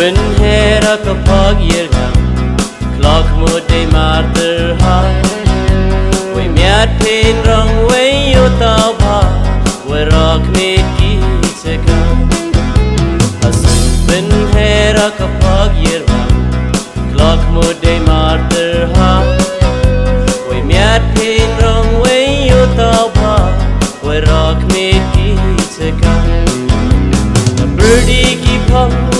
Winheer ac y pog i'r iawn Cloch mwyd ei martyr hai Wy miad pen rong wei o daw pa Wy roc nid gyd y gael As winheer ac y pog i'r iawn Cloch mwyd ei martyr hai Wy miad pen rong wei o daw pa Wy roc nid gyd y gael The birdie keep on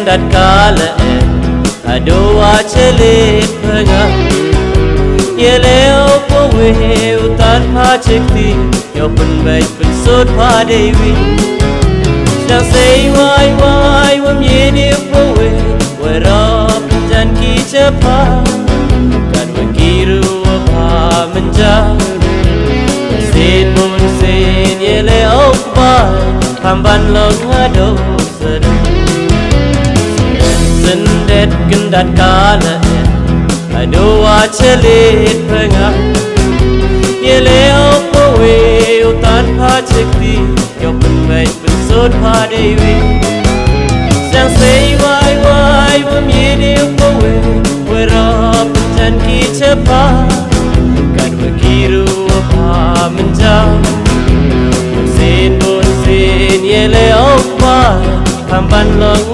sendet kendat kala en ado achelit panga utar pha chekti yo pun pun sot pha dewi Đang say wai wai wam ye ni opo jan ki che pha kan we kiru menja Sin mun sin yele okba Pamban long ado sedang ed gindat kala ed adu achele phanga yele opowe utan pha chikti yo penwei pensot pha dewi sang sei wai wai wo mi de opowe we ra penjan ki chepa kan we kiru pa menja sen bon sen yele opa kamban long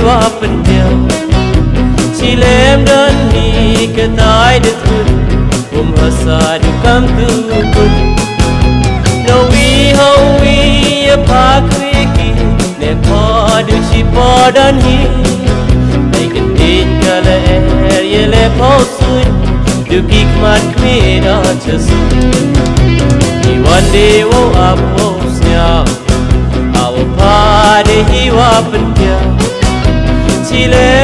pada hiwa pentil Cilem dan ni ketai detun Um hasa dukam tukun No we ho we ya pa kwiki Ne pa du chi pa dan hi Make it din kala er ye le pa sun Du kik mat kmi da chasun Ni one day wo up hopes nya Our party hi wa pentia Chilem dan di ketai de tu Um hasa du kam tu ku No we ho we ye pa kwiki Ne pa du chi pa dan hi